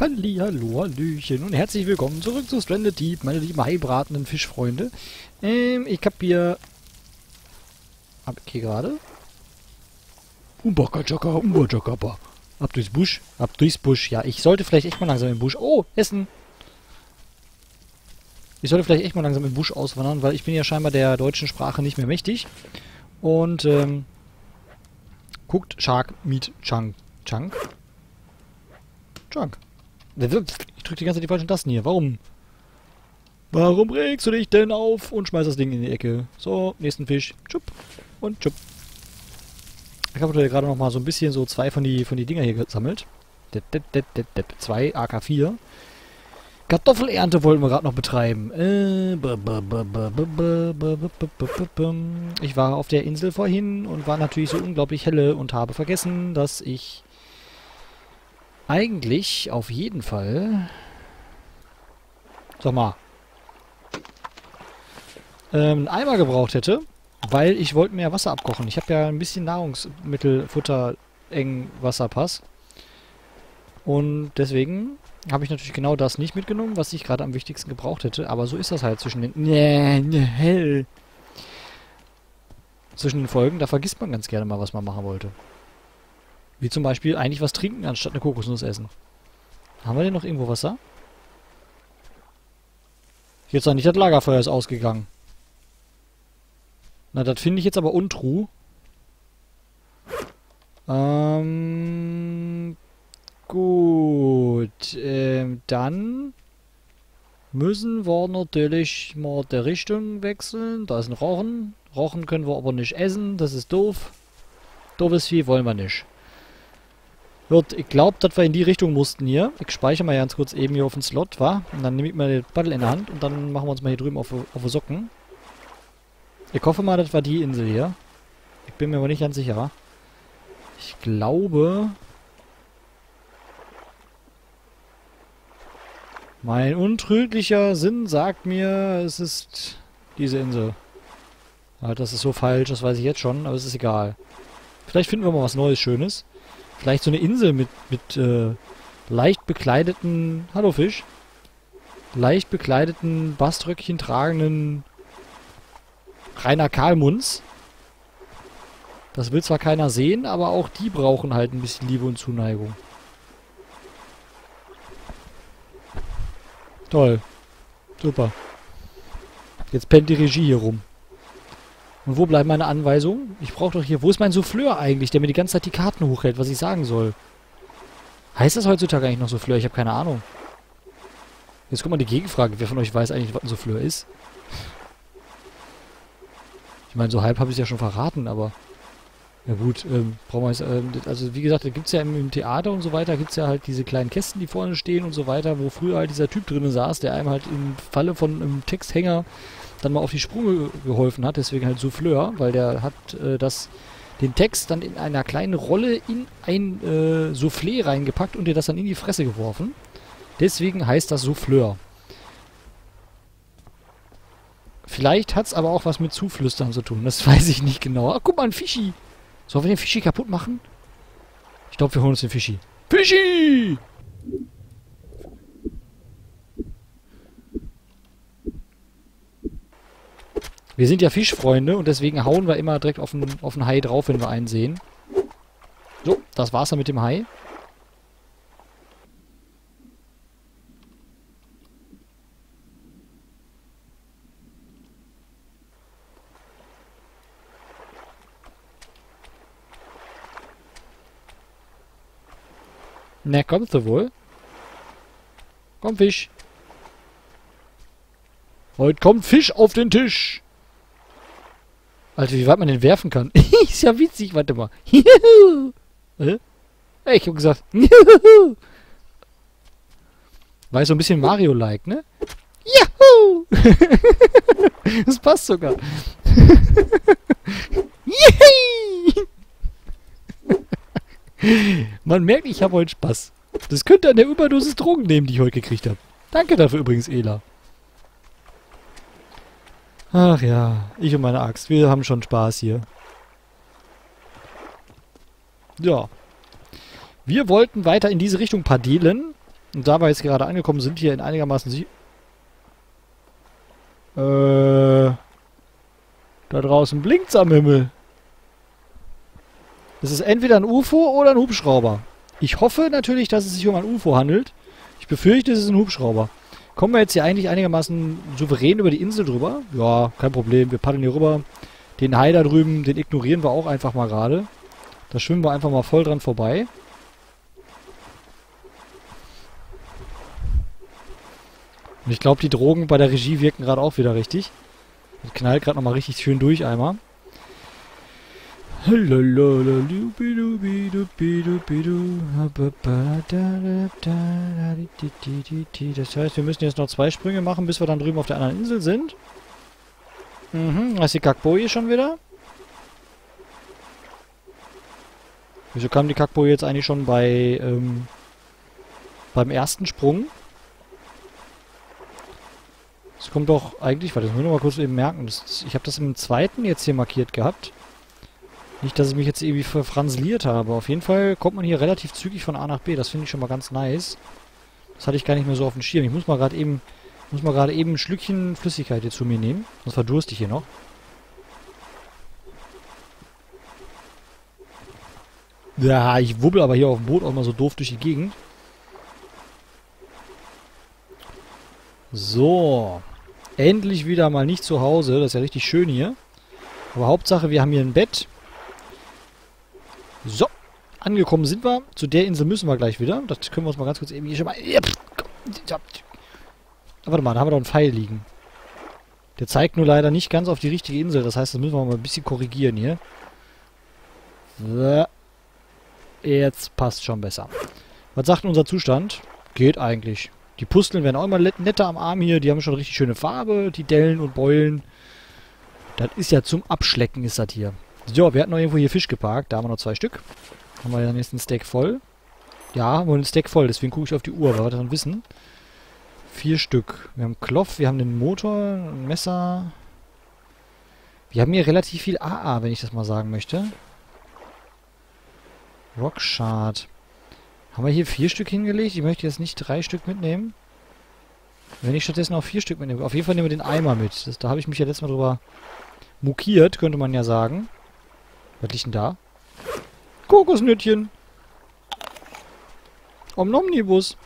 Halli, hallo, hallöchen und herzlich willkommen zurück zu Stranded Deep, meine lieben haibratenden Fischfreunde. Ähm, ich hab hier... Hab ich hier gerade? Umbakajaka, Umbajakapa. Ab durchs Busch, ab durchs Busch. Ja, ich sollte vielleicht echt mal langsam im Busch... Oh, Essen! Ich sollte vielleicht echt mal langsam im Busch auswandern, weil ich bin ja scheinbar der deutschen Sprache nicht mehr mächtig. Und, ähm... Guckt Shark Meat Chunk. Chunk? Chunk. Ich drücke die ganze Zeit die falschen Tasten hier. Warum? Warum regst du dich denn auf und schmeißt das Ding in die Ecke? So, nächsten Fisch. Tschupp. Und tschupp. Ich habe gerade noch mal so ein bisschen so zwei von die, von die Dinger hier gesammelt. Zwei AK4. Kartoffelernte wollten wir gerade noch betreiben. Ich war auf der Insel vorhin und war natürlich so unglaublich helle und habe vergessen, dass ich eigentlich auf jeden Fall... Sag mal. Ähm, einen Eimer gebraucht hätte, weil ich wollte mehr Wasser abkochen. Ich habe ja ein bisschen Nahrungsmittel, Futter, eng Wasserpass. Und deswegen habe ich natürlich genau das nicht mitgenommen, was ich gerade am wichtigsten gebraucht hätte. Aber so ist das halt zwischen den... Nee, nee, hell. Zwischen den Folgen, da vergisst man ganz gerne mal, was man machen wollte. Wie zum Beispiel eigentlich was trinken, anstatt eine Kokosnuss essen. Haben wir denn noch irgendwo Wasser? Jetzt noch nicht, das Lagerfeuer ist ausgegangen. Na, das finde ich jetzt aber untrue. Ähm... Gut. Ähm, dann müssen wir natürlich mal der Richtung wechseln. Da ist ein Rochen. Rochen können wir aber nicht essen. Das ist doof. Doofes Vieh wollen wir nicht. Wird, ich glaube, dass wir in die Richtung mussten hier. Ich speichere mal ganz kurz eben hier auf den Slot, wa? Und dann nehme ich mal den Paddel in der Hand und dann machen wir uns mal hier drüben auf, auf Socken. Ich hoffe mal, das war die Insel hier. Ich bin mir aber nicht ganz sicher. Ich glaube... Mein untrüglicher Sinn sagt mir, es ist diese Insel. Das ist so falsch, das weiß ich jetzt schon, aber es ist egal. Vielleicht finden wir mal was Neues, Schönes. Vielleicht so eine Insel mit, mit äh, leicht bekleideten... Hallo Fisch. Leicht bekleideten, Baströckchen tragenden Rainer Karlmunds. Das will zwar keiner sehen, aber auch die brauchen halt ein bisschen Liebe und Zuneigung. Toll. Super. Jetzt pennt die Regie hier rum. Und wo bleiben meine Anweisungen? Ich brauche doch hier... Wo ist mein Souffleur eigentlich, der mir die ganze Zeit die Karten hochhält, was ich sagen soll? Heißt das heutzutage eigentlich noch Souffleur? Ich habe keine Ahnung. Jetzt kommt mal die Gegenfrage. Wer von euch weiß eigentlich, was ein Souffleur ist? Ich meine, so halb habe ich es ja schon verraten, aber... Ja gut, ähm, brauchen wir jetzt, ähm, also wie gesagt, da gibt es ja im, im, Theater und so weiter, gibt es ja halt diese kleinen Kästen, die vorne stehen und so weiter, wo früher halt dieser Typ drinnen saß, der einem halt im Falle von einem Texthänger dann mal auf die Sprünge geholfen hat, deswegen halt Souffleur, weil der hat äh, das, den Text dann in einer kleinen Rolle in ein äh, Soufflé reingepackt und dir das dann in die Fresse geworfen. Deswegen heißt das Souffleur. Vielleicht hat es aber auch was mit Zuflüstern zu tun, das weiß ich nicht genau. Ach, guck mal, ein Fischi. Sollen wir den Fischi kaputt machen? Ich glaube, wir holen uns den Fischi. Fischi! Wir sind ja Fischfreunde und deswegen hauen wir immer direkt auf den, auf den Hai drauf, wenn wir einen sehen. So, das war's dann mit dem Hai. Na, kommst du wohl? Komm, Fisch. Heute kommt Fisch auf den Tisch. Alter, wie weit man den werfen kann. ist ja witzig, warte mal. Hä? Ich hab gesagt. War ich so ein bisschen Mario-like, ne? Juhu! das passt sogar. Man merkt, ich habe heute Spaß. Das könnte an der Überdosis Drogen nehmen, die ich heute gekriegt habe. Danke dafür übrigens, Ela. Ach ja, ich und meine Axt. Wir haben schon Spaß hier. Ja. Wir wollten weiter in diese Richtung paddeln. Und da wir jetzt gerade angekommen sind, hier in einigermaßen sie... Äh... Da draußen blinkt's am Himmel. Das ist entweder ein UFO oder ein Hubschrauber. Ich hoffe natürlich, dass es sich um ein UFO handelt. Ich befürchte, es ist ein Hubschrauber. Kommen wir jetzt hier eigentlich einigermaßen souverän über die Insel drüber? Ja, kein Problem. Wir paddeln hier rüber. Den Hai da drüben, den ignorieren wir auch einfach mal gerade. Da schwimmen wir einfach mal voll dran vorbei. Und ich glaube, die Drogen bei der Regie wirken gerade auch wieder richtig. Das knallt gerade nochmal richtig schön durch einmal. Das heißt, wir müssen jetzt noch zwei Sprünge machen, bis wir dann drüben auf der anderen Insel sind. Mhm, da ist die Kackboje schon wieder. Wieso kam die Kackboje jetzt eigentlich schon bei, ähm, beim ersten Sprung? Das kommt doch eigentlich, warte, das muss ich noch mal kurz eben merken. Das, ich habe das im zweiten jetzt hier markiert gehabt. Nicht, dass ich mich jetzt irgendwie verfranseliert habe. Auf jeden Fall kommt man hier relativ zügig von A nach B. Das finde ich schon mal ganz nice. Das hatte ich gar nicht mehr so auf dem Schirm. Ich muss mal gerade eben muss mal gerade eben ein Schlückchen Flüssigkeit hier zu mir nehmen. Sonst verdurste ich hier noch. Ja, ich wubbel aber hier auf dem Boot auch mal so doof durch die Gegend. So. Endlich wieder mal nicht zu Hause. Das ist ja richtig schön hier. Aber Hauptsache, wir haben hier ein Bett. So. Angekommen sind wir. Zu der Insel müssen wir gleich wieder. Das können wir uns mal ganz kurz eben hier schon mal... Warte mal, da haben wir doch einen Pfeil liegen. Der zeigt nur leider nicht ganz auf die richtige Insel. Das heißt, das müssen wir mal ein bisschen korrigieren hier. So. Jetzt passt schon besser. Was sagt unser Zustand? Geht eigentlich. Die Pusteln werden auch immer netter am Arm hier. Die haben schon richtig schöne Farbe. Die Dellen und Beulen. Das ist ja zum Abschlecken ist das hier. So, wir hatten noch irgendwo hier Fisch geparkt. Da haben wir noch zwei Stück. Haben wir dann jetzt ein Steak voll. Ja, haben wir ein Steak voll. Deswegen gucke ich auf die Uhr, weil wir dann wissen. Vier Stück. Wir haben Klopf, wir haben den Motor, ein Messer. Wir haben hier relativ viel AA, wenn ich das mal sagen möchte. Rockshard. Haben wir hier vier Stück hingelegt? Ich möchte jetzt nicht drei Stück mitnehmen. Wenn ich stattdessen auch vier Stück mitnehme. Auf jeden Fall nehmen wir den Eimer mit. Das, da habe ich mich ja letztes Mal drüber mokiert, könnte man ja sagen. Was liegt denn da? Kokosnütchen. Omnomnibus.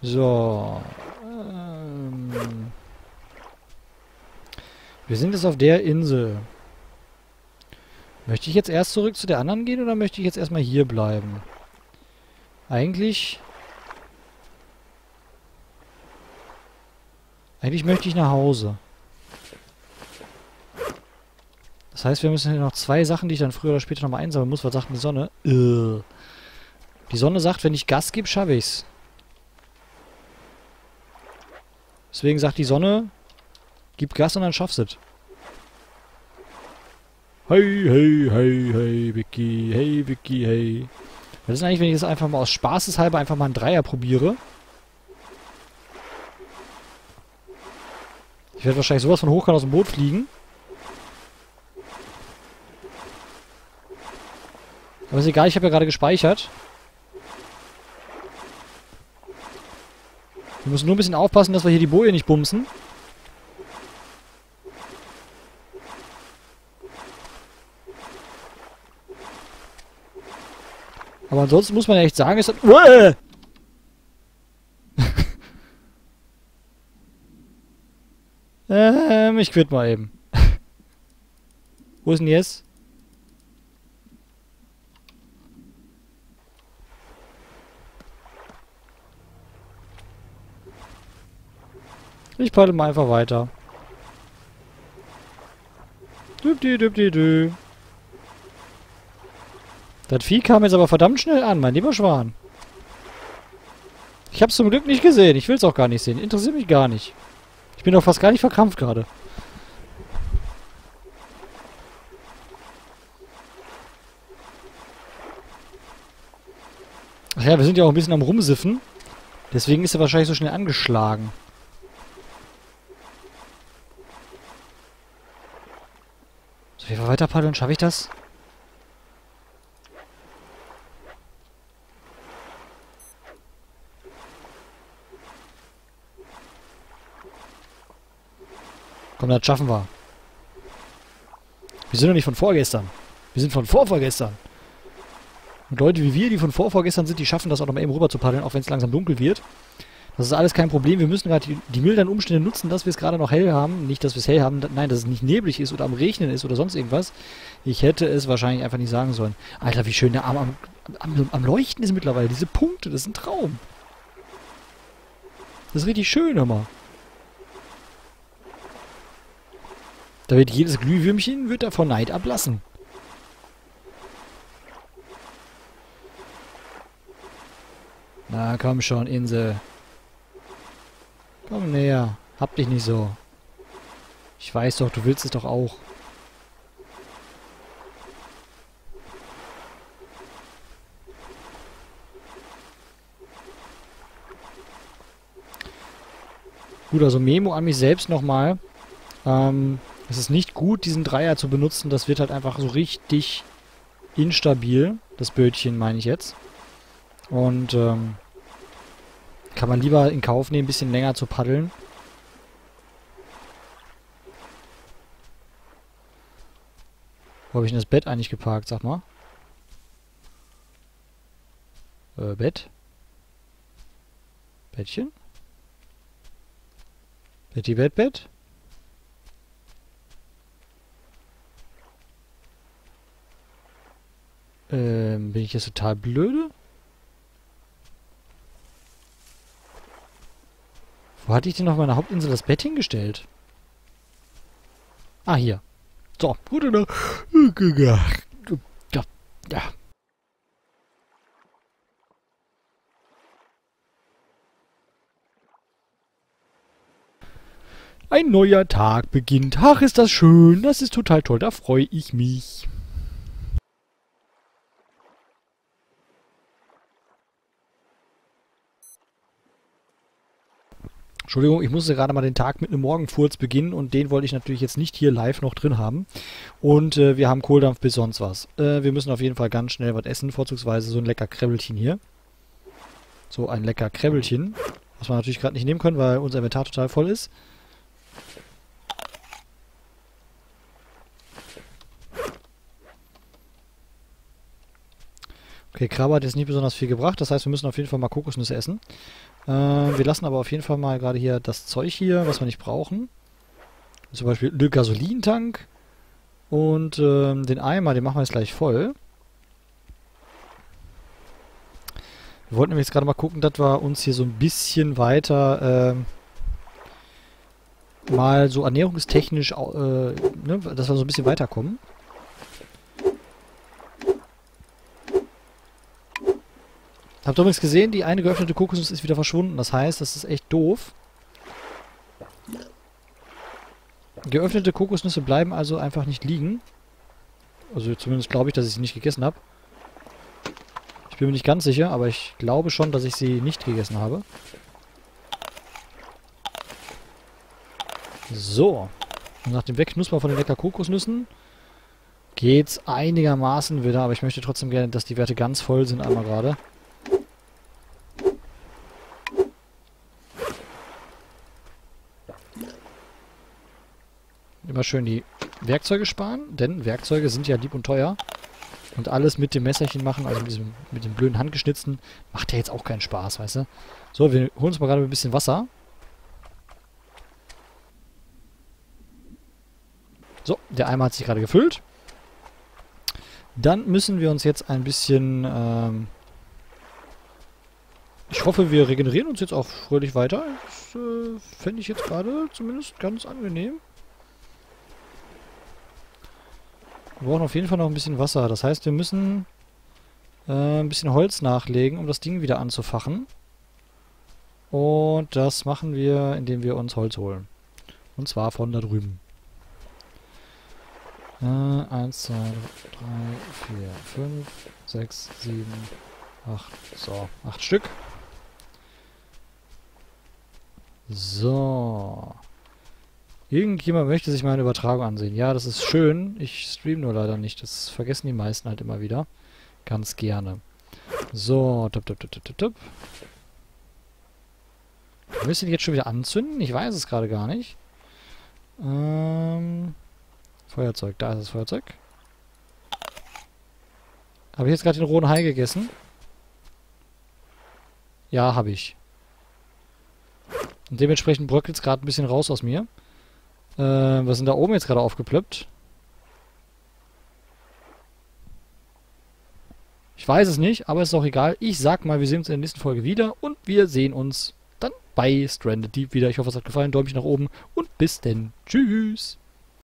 So. Ähm. Wir sind jetzt auf der Insel. Möchte ich jetzt erst zurück zu der anderen gehen oder möchte ich jetzt erstmal hier bleiben? Eigentlich... Eigentlich möchte ich nach Hause. Das heißt, wir müssen hier noch zwei Sachen, die ich dann früher oder später nochmal einsammeln muss. Was sagt die Sonne? Ugh. Die Sonne sagt, wenn ich Gas gebe, schaffe ich's. Deswegen sagt die Sonne, gib Gas und dann schaffst du es. Hey, hey, hey, hey, Vicky, hey, Vicky, hey. Was ist eigentlich, wenn ich das einfach mal aus Spaßeshalber einfach mal einen Dreier probiere? Ich werde wahrscheinlich sowas von hochkant aus dem Boot fliegen. Aber ist egal, ich habe ja gerade gespeichert. Wir müssen nur ein bisschen aufpassen, dass wir hier die Boje nicht bumsen. Aber ansonsten muss man ja echt sagen, es hat... ähm, ich quitt mal eben. Wo ist denn jetzt? Ich paddel mal einfach weiter. Dübdi, dübdi, dü. Das Vieh kam jetzt aber verdammt schnell an, mein lieber Schwan. Ich hab's zum Glück nicht gesehen. Ich will's auch gar nicht sehen. Interessiert mich gar nicht. Ich bin doch fast gar nicht verkrampft gerade. Ach ja, wir sind ja auch ein bisschen am Rumsiffen. Deswegen ist er wahrscheinlich so schnell angeschlagen. Soll ich weiter paddeln? Schaffe ich das? Komm, das schaffen wir. Wir sind doch nicht von vorgestern. Wir sind von vorvorgestern. Und Leute wie wir, die von vorvorgestern sind, die schaffen das auch noch mal eben rüber zu paddeln, auch wenn es langsam dunkel wird. Das ist alles kein Problem. Wir müssen gerade die, die milderen Umstände nutzen, dass wir es gerade noch hell haben. Nicht, dass wir es hell haben. Nein, dass es nicht neblig ist oder am Regnen ist oder sonst irgendwas. Ich hätte es wahrscheinlich einfach nicht sagen sollen. Alter, wie schön der Arm am, am, am Leuchten ist mittlerweile. Diese Punkte, das ist ein Traum. Das ist richtig schön, hör mal. Da wird jedes Glühwürmchen wird da vor Neid ablassen. Na komm schon, Insel. Komm näher. Hab dich nicht so. Ich weiß doch, du willst es doch auch. Gut, also Memo an mich selbst nochmal. Ähm, es ist nicht gut, diesen Dreier zu benutzen. Das wird halt einfach so richtig instabil. Das Bötchen meine ich jetzt. Und ähm, kann man lieber in Kauf nehmen, ein bisschen länger zu paddeln. Wo habe ich denn das Bett eigentlich geparkt, sag mal? Äh, Bett? Bettchen? Betty Bett Bett? Ähm, bin ich jetzt total blöde? Wo hatte ich denn auf meiner Hauptinsel das Bett hingestellt? Ah, hier. So, gute Nacht. Ja, ja. Ein neuer Tag beginnt. Ach, ist das schön. Das ist total toll. Da freue ich mich. Entschuldigung, ich musste gerade mal den Tag mit einem Morgenfurz beginnen und den wollte ich natürlich jetzt nicht hier live noch drin haben. Und äh, wir haben Kohldampf bis sonst was. Äh, wir müssen auf jeden Fall ganz schnell was essen, vorzugsweise so ein lecker Krebbelchen hier. So ein lecker Krebbelchen, was wir natürlich gerade nicht nehmen können, weil unser Inventar total voll ist. Okay, Krabbe hat jetzt nicht besonders viel gebracht, das heißt, wir müssen auf jeden Fall mal Kokosnüsse essen. Äh, wir lassen aber auf jeden Fall mal gerade hier das Zeug hier, was wir nicht brauchen. Zum Beispiel den Gasolintank und ähm, den Eimer, den machen wir jetzt gleich voll. Wir wollten nämlich jetzt gerade mal gucken, dass wir uns hier so ein bisschen weiter ähm, mal so ernährungstechnisch, äh, ne, dass wir so ein bisschen weiterkommen. Habt ihr übrigens gesehen, die eine geöffnete Kokosnuss ist wieder verschwunden. Das heißt, das ist echt doof. Geöffnete Kokosnüsse bleiben also einfach nicht liegen. Also zumindest glaube ich, dass ich sie nicht gegessen habe. Ich bin mir nicht ganz sicher, aber ich glaube schon, dass ich sie nicht gegessen habe. So. Und nach dem Wegknuspern von den lecker Kokosnüssen geht's einigermaßen wieder, aber ich möchte trotzdem gerne, dass die Werte ganz voll sind einmal gerade. Immer schön die Werkzeuge sparen, denn Werkzeuge sind ja lieb und teuer. Und alles mit dem Messerchen machen, also mit, diesem, mit dem blöden Handgeschnitzten, macht ja jetzt auch keinen Spaß, weißt du? So, wir holen uns mal gerade ein bisschen Wasser. So, der Eimer hat sich gerade gefüllt. Dann müssen wir uns jetzt ein bisschen... Ähm ich hoffe, wir regenerieren uns jetzt auch fröhlich weiter. Das äh, fände ich jetzt gerade zumindest ganz angenehm. Wir brauchen auf jeden Fall noch ein bisschen Wasser. Das heißt, wir müssen äh, ein bisschen Holz nachlegen, um das Ding wieder anzufachen. Und das machen wir, indem wir uns Holz holen. Und zwar von da drüben. Äh, 1, 2, 3, 4, 5, 6, 7, 8. So, 8 Stück. So. Irgendjemand möchte sich meine Übertragung ansehen. Ja, das ist schön. Ich stream nur leider nicht. Das vergessen die meisten halt immer wieder. Ganz gerne. So, tup, tup, tup, tup, tup. Müssen die jetzt schon wieder anzünden? Ich weiß es gerade gar nicht. Ähm, Feuerzeug, da ist das Feuerzeug. Habe ich jetzt gerade den rohen Hai gegessen? Ja, habe ich. Und dementsprechend bröckelt es gerade ein bisschen raus aus mir. Äh, was denn da oben jetzt gerade aufgeplöppt? Ich weiß es nicht, aber ist auch egal. Ich sag mal, wir sehen uns in der nächsten Folge wieder und wir sehen uns dann bei Stranded Deep wieder. Ich hoffe, es hat gefallen. Däumchen nach oben und bis denn. Tschüss.